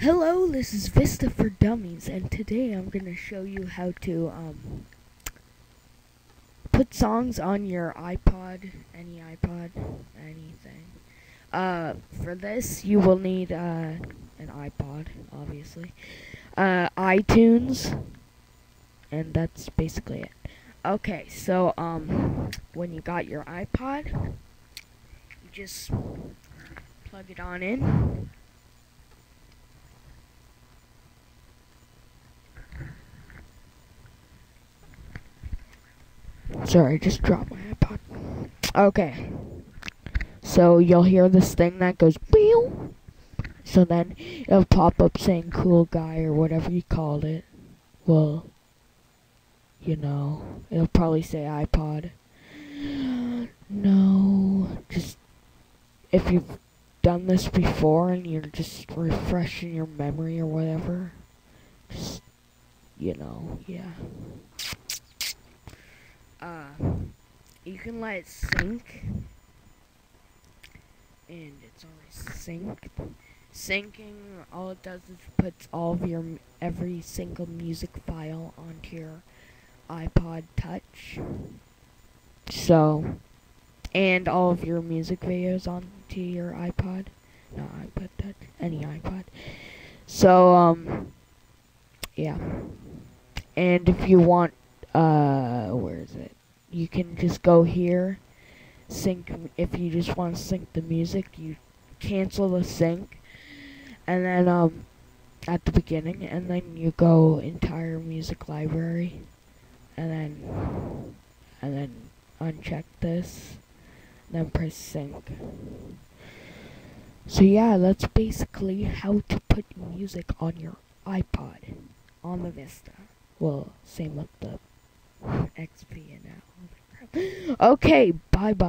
Hello, this is Vista for Dummies, and today I'm going to show you how to um, put songs on your iPod, any iPod, anything. Uh, for this, you will need uh, an iPod, obviously, uh, iTunes, and that's basically it. Okay, so um, when you got your iPod, you just plug it on in. Sorry, I just dropped my iPod. Okay. So you'll hear this thing that goes Beow. So then it'll pop up saying cool guy or whatever you called it. Well, you know, it'll probably say iPod. No, just if you've done this before and you're just refreshing your memory or whatever, just you know, yeah you can let it sync. and it's always synced. Syncing, all it does is puts all of your every single music file onto your iPod Touch. So, and all of your music videos onto your iPod. No, iPod Touch, any iPod. So, um, yeah. And if you want uh, where is it? You can just go here, sync, if you just want to sync the music, you cancel the sync, and then, um, at the beginning, and then you go entire music library, and then, and then uncheck this, then press sync. So yeah, that's basically how to put music on your iPod on the Vista. Well, same with the XP and now. Okay, bye bye.